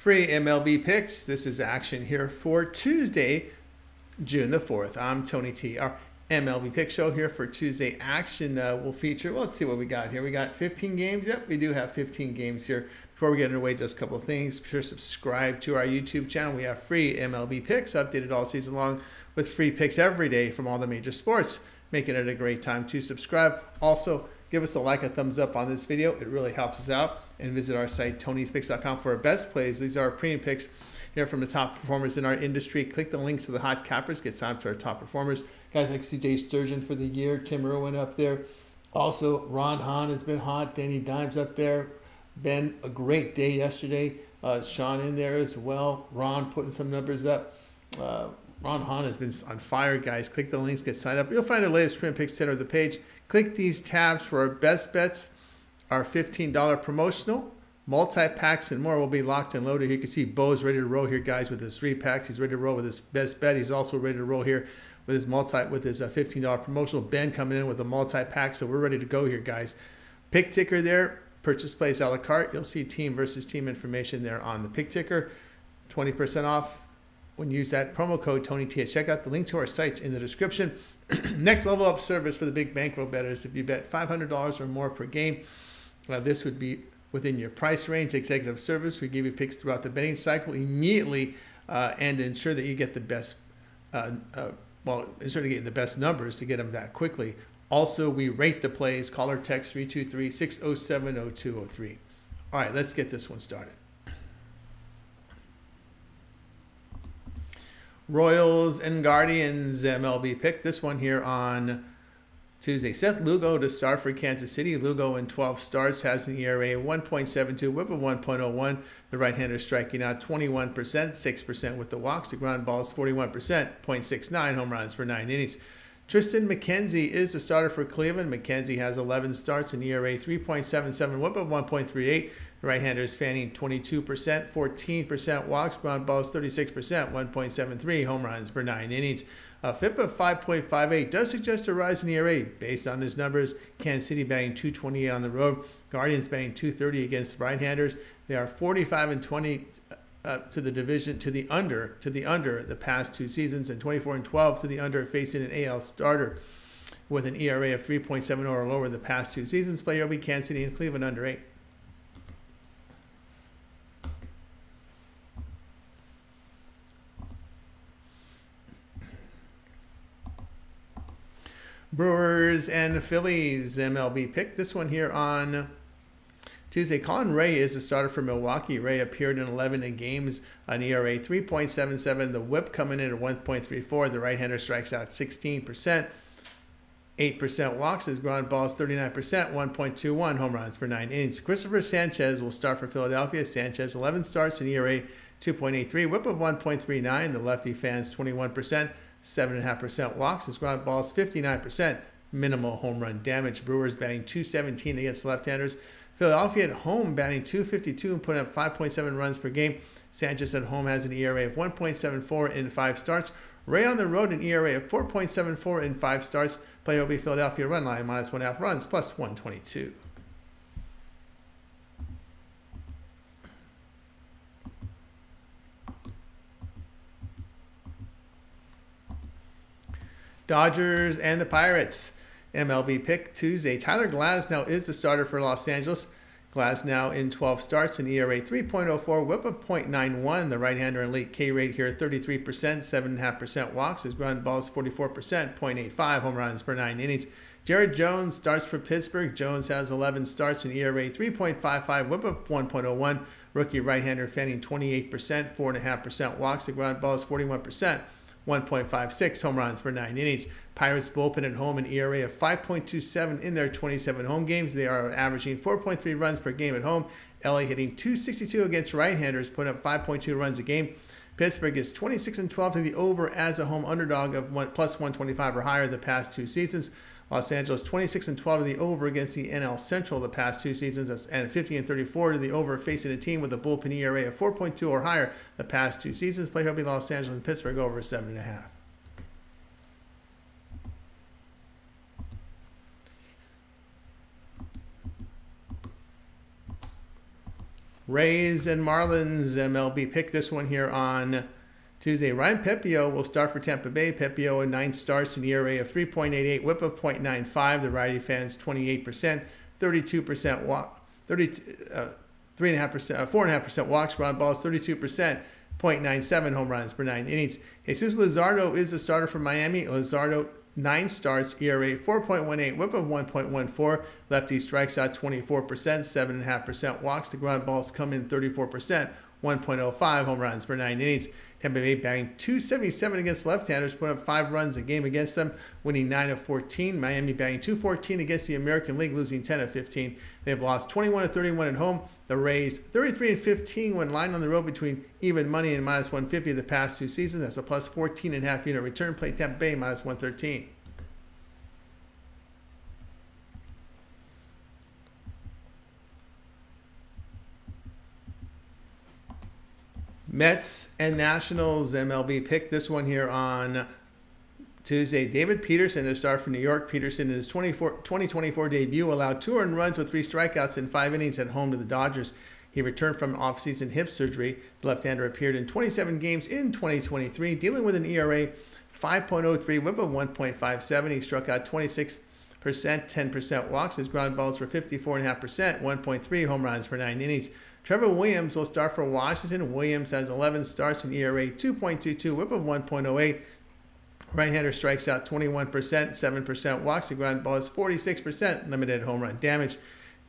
Free MLB picks. This is action here for Tuesday, June the 4th. I'm Tony T. Our MLB pick show here for Tuesday action uh, will feature, well, let's see what we got here. We got 15 games. Yep, we do have 15 games here. Before we get underway, just a couple of things. Be sure to subscribe to our YouTube channel. We have free MLB picks updated all season long with free picks every day from all the major sports, making it a great time to subscribe. Also, give us a like, a thumbs up on this video. It really helps us out and visit our site, tonyspicks.com, for our best plays. These are our premium picks here from the top performers in our industry. Click the links to the hot cappers, get signed up to our top performers. Guys like CJ Sturgeon for the year, Tim Irwin up there. Also, Ron Hahn has been hot, Danny Dimes up there. Been a great day yesterday. Uh, Sean in there as well. Ron putting some numbers up. Uh, Ron Hahn has been on fire, guys. Click the links, get signed up. You'll find our latest premium picks center of the page. Click these tabs for our best bets our $15 promotional. Multi-packs and more will be locked and loaded. You can see Bo's ready to roll here, guys, with his three packs. He's ready to roll with his best bet. He's also ready to roll here with his multi with his uh, $15 promotional. Ben coming in with a multi-pack, so we're ready to go here, guys. Pick ticker there, purchase place a la carte. You'll see team versus team information there on the pick ticker. 20% off when you use that promo code Tony T at checkout. The link to our site's in the description. Next level up service for the big bankroll bettors. If you bet $500 or more per game, uh, this would be within your price range. Executive service, we give you picks throughout the betting cycle immediately uh, and ensure that you get the best, uh, uh, well, ensure to get the best numbers to get them that quickly. Also, we rate the plays. Call or text 323 607 0203. All right, let's get this one started. Royals and Guardians MLB pick. This one here on Tuesday. Seth Lugo to start for Kansas City. Lugo in 12 starts has an ERA of 1.72, whip of 1.01. The right-hander striking out 21%, 6% with the walks. The ground balls 41%, 0.69 home runs per nine innings. Triston McKenzie is the starter for Cleveland. McKenzie has 11 starts, an ERA 3.77, whip of 1.38. The right-hander fanning 22%, 14% walks, ground balls 36%, 1.73 home runs per nine innings. A FIP of 5.58 does suggest a rise in ERA based on his numbers. Kansas City batting 228 on the road. Guardians batting 230 against right-handers. They are 45 and 20 uh, to the division to the under to the under the past two seasons, and 24 and 12 to the under facing an AL starter with an ERA of 3.70 or lower the past two seasons. Play will be Kansas City and Cleveland under eight. Brewers and Phillies MLB pick. This one here on Tuesday. Colin Rea is the starter for Milwaukee. Rea appeared in 11 games on ERA 3.77. The whip coming in at 1.34. The right-hander strikes out 16%. 8% walks, his ground balls 39%, 1.21 home runs per nine innings. Christopher Sanchez will start for Philadelphia. Sanchez 11 starts in ERA 2.83, whip of 1.39. The lefty fans 21%. 7.5% walks. His ground balls 59%. Minimal home run damage. Brewers batting 217 against left-handers. Philadelphia at home batting 252 and putting up 5.7 runs per game. Sanchez at home has an ERA of 1.74 in five starts. Rea on the road an ERA of 4.74 in five starts. Will be Philadelphia run line minus one half runs plus 122. Dodgers and the Pirates. MLB pick Tuesday. Tyler Glasnow is the starter for Los Angeles. Glasnow in 12 starts, an ERA 3.04, whip of 0.91. The right-hander and late K rate here 33%, 7.5% walks. His ground balls 44%, 0.85 home runs per nine innings. Jared Jones starts for Pittsburgh. Jones has 11 starts, an ERA 3.55, whip of 1.01. Rookie right-hander fanning 28%, 4.5% walks. The ground balls 41%. 1.56 home runs per nine innings. Pirates bullpen at home an ERA of 5.27 in their 27 home games. They are averaging 4.3 runs per game at home. LA hitting 262 against right-handers, putting up 5.2 runs a game. Pittsburgh is 26 and 12 to the over as a home underdog of one, plus 125 or higher the past two seasons. Los Angeles 26 and 12 to the over against the NL Central the past two seasons, and 50 and 34 to the over facing a team with a bullpen ERA of 4.2 or higher the past two seasons. Play be Los Angeles and Pittsburgh over seven and a half. Rays and Marlins MLB pick this one here on Tuesday. Ryan Pepiot will start for Tampa Bay. Pepiot, nine starts, an ERA of 3.88, whip of 0.95. The righty fans 28%, 32% walk, 30, uh, 3.5%, uh, 4.5% walks, ground balls 32%. 0.97 home runs per nine innings. Jesus Luzardo is the starter for Miami. Luzardo, nine starts, ERA 4.18, whip of 1.14. Lefty strikes out 24%, 7.5% walks. The ground balls come in 34%, 1.05 home runs per nine innings. Tampa Bay batting 277 against left-handers, put up five runs a game against them, winning 9 of 14. Miami batting 214 against the American League, losing 10 of 15. They've lost 21 of 31 at home. The Rays 33 and 15 when lined on the road between even money and minus 150 the past two seasons. That's a plus 14 and a half unit return. Play Tampa Bay minus 113. Mets and Nationals MLB pick this one here on Tuesday. David Peterson, a star for New York. Peterson in his 2024 debut allowed two earned runs with three strikeouts in five innings at home to the Dodgers. He returned from offseason hip surgery. The left-hander appeared in 27 games in 2023, dealing with an ERA 5.03, whip of 1.57. He struck out 26 percent, 10% walks. His ground balls were 54.5%, 1.3 home runs per nine innings. Trevor Williams will start for Washington. Williams has 11 starts in ERA 2.22, whip of 1.08. Right-hander strikes out 21%, 7% walks. The ground ball is 46%, limited home run damage.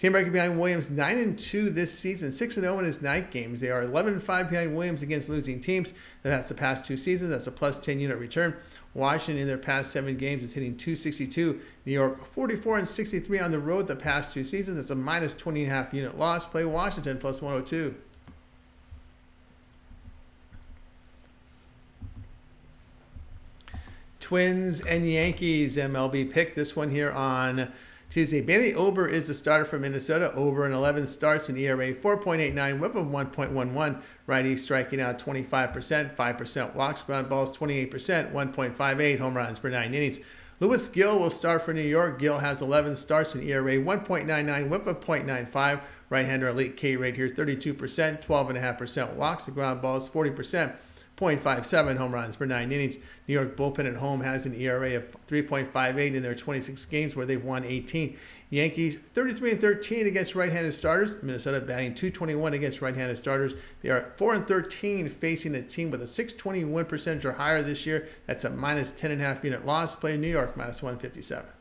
Team record behind Williams 9 and 2 this season, 6 and 0 in his night games. They are 11 and 5 behind Williams against losing teams. That's the past two seasons. That's a plus 10 unit return. Washington in their past seven games is hitting 262. New York 44 and 63 on the road the past two seasons. That's a minus 20 and a half unit loss. Play Washington plus 102. Twins and Yankees MLB pick this one here on Tuesday. Bailey Ober is the starter for Minnesota. Ober in 11 starts in ERA 4.89, whip of 1.11. Righty striking out 25%, 5% walks, ground balls 28%, 1.58 home runs per nine innings. Luis Gil will start for New York. Gil has 11 starts in ERA 1.99, whip of 0.95. Right-hander elite K rate here 32%, 12.5% walks. The ground balls 40%. 0.57 home runs per nine innings. New York bullpen at home has an ERA of 3.58 in their 26 games where they've won 18. Yankees 33 and 13 against right-handed starters. Minnesota batting 221 against right-handed starters. They are 4 and 13 facing a team with a 621 percentage or higher this year. That's a minus 10 and a half unit loss. Play New York minus 157.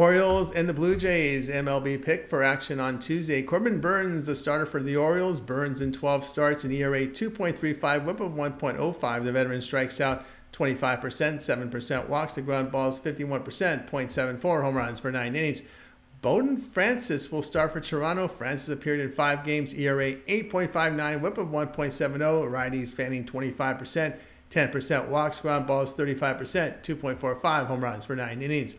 Orioles and the Blue Jays MLB pick for action on Tuesday. Corbin Burnes, the starter for the Orioles. Burnes in 12 starts, an ERA 2.35, whip of 1.05. The veteran strikes out 25%, 7% walks. The ground balls 51%, 0.74 home runs per nine innings. Bowden Francis will start for Toronto. Francis appeared in five games, ERA 8.59, whip of 1.70. Righties fanning 25%, 10% walks, ground balls 35%, 2.45 home runs per nine innings.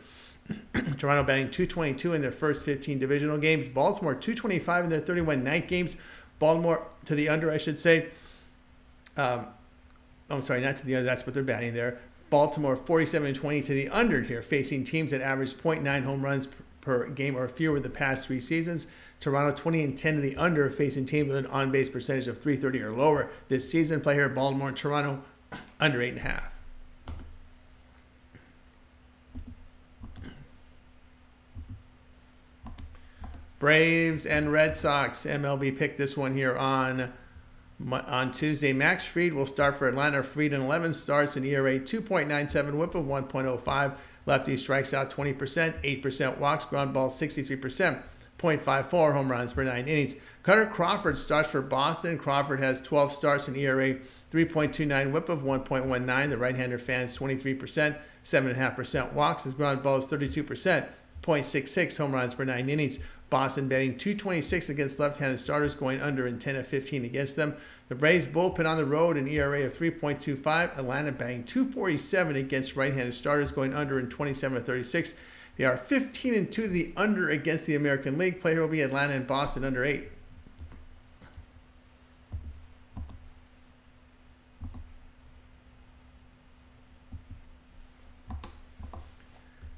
Toronto batting 222 in their first 15 divisional games. Baltimore 225 in their 31 night games. Baltimore to the under, I should say. Um, I'm sorry, not to the under. That's what they're batting there. Baltimore 47 and 20 to the under here, facing teams that average 0.9 home runs per game or fewer the past three seasons. Toronto 20 and 10 to the under, facing teams with an on base percentage of 330 or lower this season. Play here Baltimore and Toronto under 8.5. Braves and Red Sox. MLB picked this one here on on Tuesday. Max Fried will start for Atlanta. Fried in 11 starts in ERA 2.97, whip of 1.05. Lefty strikes out 20%, 8% walks, ground ball 63%, 0.54 home runs per nine innings. Kutter Crawford starts for Boston. Crawford has 12 starts in ERA 3.29, whip of 1.19. The right-hander fans 23%, 7.5% walks. His ground ball is 32%, 0.66 home runs per nine innings. Boston betting 226 against left-handed starters, going under in 10 of 15 against them. The Braves bullpen on the road, an ERA of 3.25. Atlanta batting 247 against right-handed starters, going under in 27 of 36. They are 15 and 2 to the under against the American League. Player will be Atlanta and Boston under 8.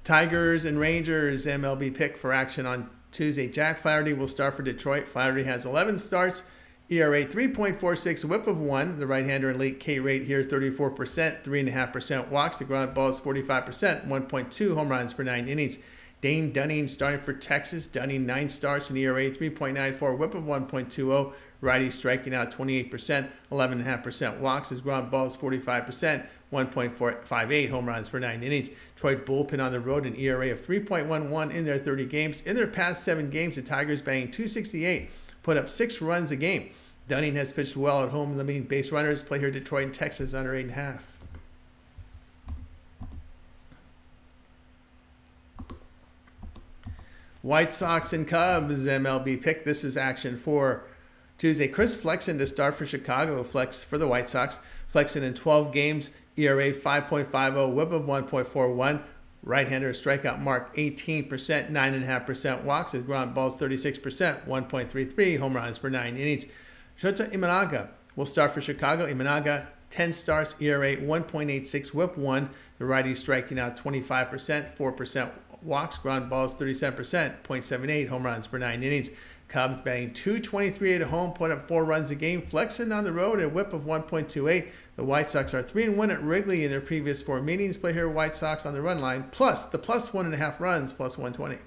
Tigers and Rangers MLB pick for action on Tuesday. Jack Flaherty will start for Detroit. Flaherty has 11 starts, ERA 3.46, whip of 1. The right hander and late K rate here 34%, 3.5% walks. The ground ball is 45%, 1.2 home runs per nine innings. Dane Dunning starting for Texas. Dunning, 9 starts, an ERA 3.94, whip of 1.20. Righty striking out 28%, 11.5% walks. His ground ball is 45%, 1.58 home runs per nine innings. Detroit bullpen on the road, an ERA of 3.11 in their 30 games. In their past seven games, the Tigers banged 268, put up six runs a game. Dunning has pitched well at home, limiting base runners. Play here Detroit and Texas under 8.5. White Sox and Cubs MLB pick. This is action for Tuesday. Chris Flexen to start for Chicago. Flex for the White Sox. Flexen in 12 games, ERA 5.50, whip of 1.41. Right-hander strikeout mark 18%, 9.5% walks. His ground balls 36%, 1.33 home runs per nine innings. Shota Imanaga will start for Chicago. Imanaga 10 starts, ERA 1.86, whip 1. The righty striking out 25%, 4% walks, ground balls 37%, 0.78 home runs per nine innings. Cubs batting 223 at home, put up four runs a game, Flexen on the road, a whip of 1.28. The White Sox are 3 and 1 at Wrigley in their previous four meetings. Play here White Sox on the run line, plus the plus one and a half runs, plus 120.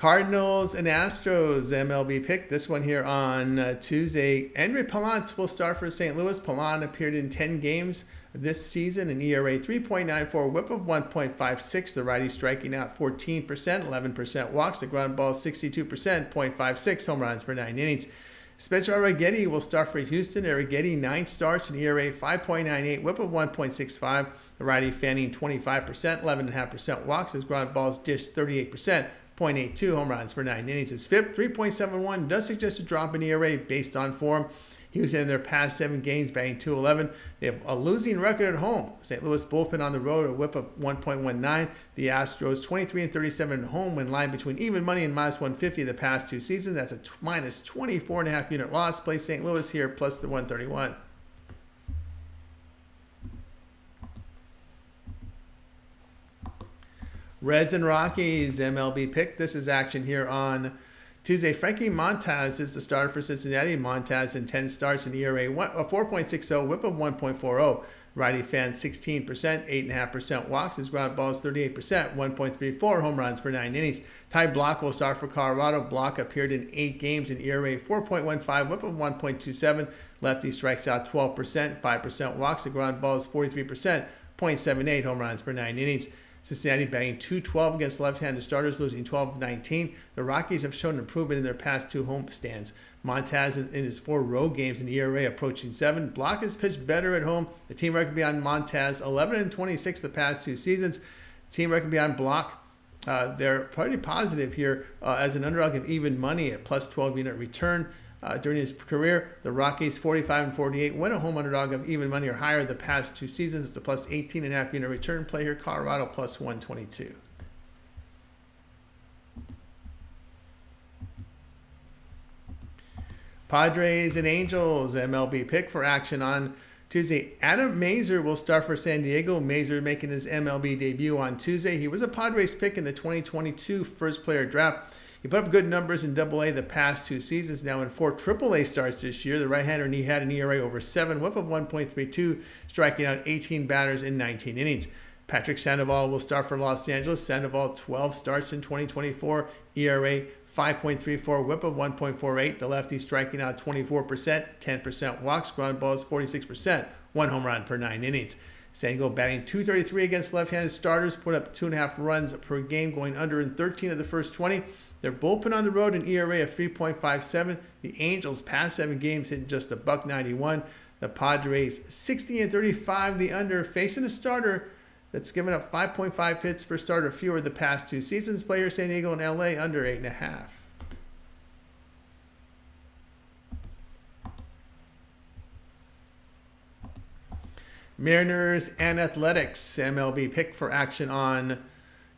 Cardinals and Astros MLB pick. This one here on uh, Tuesday. Andre Pallante will start for St. Louis. Pallante appeared in 10 games this season, an ERA 3.94, whip of 1.56. The righty striking out 14%, 11% walks. The ground ball 62%, 0.56 home runs per nine innings. Spencer Arrighetti will start for Houston. Arrighetti, nine starts, an ERA 5.98, whip of 1.65. The righty fanning 25%, 11.5% walks. His ground balls dished 38%. 0.82 home runs per nine innings. His FIP 3.71 does suggest a drop in ERA based on form. He was in their past seven games, batting 211. They have a losing record at home. St. Louis bullpen on the road, a whip of 1.19. The Astros 23 and 37 at home, when line between even money and minus 150 the past two seasons. That's a minus 24 and a half unit loss. Play St. Louis here plus the 131. Reds and Rockies MLB pick. This is action here on Tuesday. Frankie Montas is the starter for Cincinnati. Montas in 10 starts in ERA a 4.60, whip of 1.40. Righty fan 16%, 8.5% walks. His ground balls 38%, 1.34 home runs per nine innings. Ty Blach will start for Colorado. Blach appeared in eight games in ERA 4.15, whip of 1.27. Lefty strikes out 12%, 5% walks. The ground balls 43%, 0.78 home runs per nine innings. Cincinnati batting 212 against left-handed starters, losing 12-19. The Rockies have shown improvement in their past two home stands. Montas in, his four road games in ERA approaching seven. Blach has pitched better at home. The team record beyond Montas 11 and 26 the past two seasons. Team record beyond Blach. Uh, they're pretty positive here uh, as an underdog of even money at plus 12 unit return. Uh, during his career, the Rockies 45 and 48 went a home underdog of even money or higher the past two seasons. It's a plus 18 and a half unit return play here. Colorado plus 122. Padres and Angels MLB pick for action on Tuesday. Adam Mazur will start for San Diego. Mazur making his MLB debut on Tuesday. He was a Padres pick in the 2022 first player draft. He put up good numbers in Double A the past two seasons. Now in four Triple A starts this year, the right-hander and he had an ERA over seven, whip of 1.32, striking out 18 batters in 19 innings. Patrick Sandoval will start for Los Angeles. Sandoval 12 starts in 2024, ERA 5.34, whip of 1.48. The lefty striking out 24%, 10% walks, ground balls 46%, one home run per nine innings. San Diego batting 233 against left-handed starters, put up two and a half runs per game, going under in 13 of the first 20. Their bullpen on the road, an ERA of 3.57. The Angels past seven games hitting just a buck 91. The Padres 60 and 35. The under facing a starter that's given up 5.5 hits per starter fewer the past two seasons. Player San Diego and LA under eight and a half. Mariners and Athletics MLB pick for action on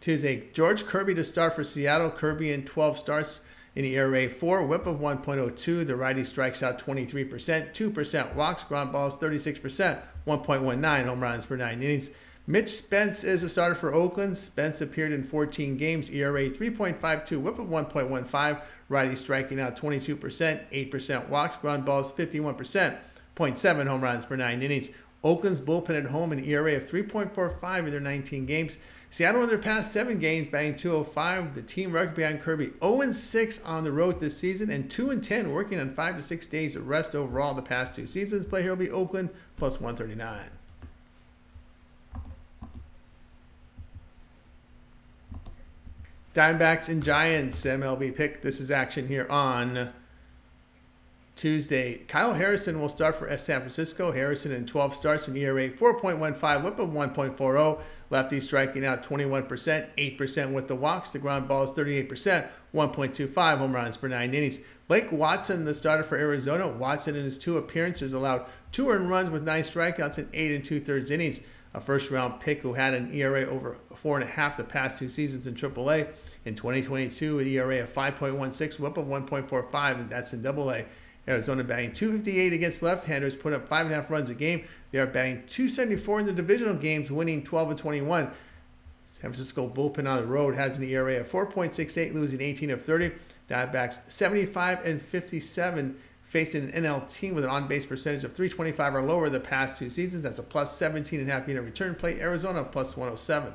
Tuesday. George Kirby to start for Seattle. Kirby in 12 starts an ERA 4, whip of 1.02. The righty strikes out 23%, 2% walks, ground balls 36%, 1.19 home runs per nine innings. Mitch Spence is a starter for Oakland. Spence appeared in 14 games, ERA 3.52, whip of 1.15. Righty striking out 22%, 8% walks, ground balls 51%, 0.7 home runs per nine innings. Oakland's bullpen at home, an ERA of 3.45 in their 19 games. Seattle in their past seven games, batting 205. The team record behind Kirby 0 6 on the road this season and 2 10 working on five to six days of rest overall the past two seasons. Play here will be Oakland plus 139. Diamondbacks and Giants MLB pick. This is action here on Tuesday. Kyle Harrison will start for San Francisco. Harrison in 12 starts, an ERA 4.15, whip of 1.40. Lefty striking out 21%, 8% with the walks. The ground ball is 38%, 1.25 home runs per nine innings. Blake Walston, the starter for Arizona. Walston in his two appearances allowed two earned runs with nine strikeouts in eight and two thirds innings. A first round pick who had an ERA over four and a half the past two seasons in AAA. In 2022, an ERA of 5.16, whip of 1.45, and that's in AA. Arizona batting 258 against left-handers, put up five and a half runs a game. They are batting 274 in the divisional games, winning 12 of 21. San Francisco bullpen on the road has an ERA of 4.68, losing 18 of 30. Diamondbacks 75 and 57, facing an NL team with an on-base percentage of 325 or lower the past two seasons. That's a plus 17 and a half unit return play. Arizona plus 107.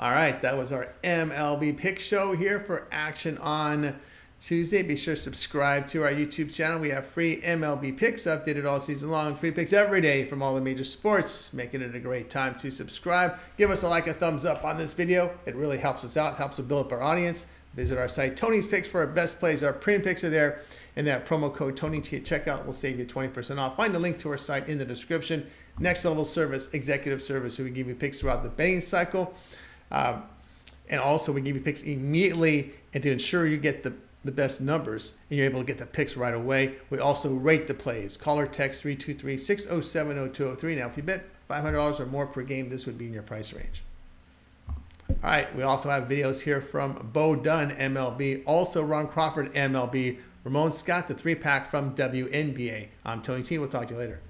All right, that was our MLB pick show here for action on Tuesday. Be sure to subscribe to our YouTube channel. We have free MLB picks updated all season long, free picks every day from all the major sports, making it a great time to subscribe. Give us a like, a thumbs up on this video. It really helps us out, helps to build up our audience. Visit our site, Tony's Picks, for our best plays. Our premium picks are there. And that promo code Tony at checkout will save you 20% off. Find the link to our site in the description. Next level service, executive service, so we give you picks throughout the betting cycle. Um, and also, we give you picks immediately and to ensure you get the, the best numbers and you're able to get the picks right away. We also rate the plays. Call or text 323 607 0203. Now, if you bet $500 or more per game, this would be in your price range. All right, we also have videos here from Bo Dunn, MLB, also Ron Crawford, MLB, Ramon Scott, the three pack from WNBA. I'm Tony T. We'll talk to you later.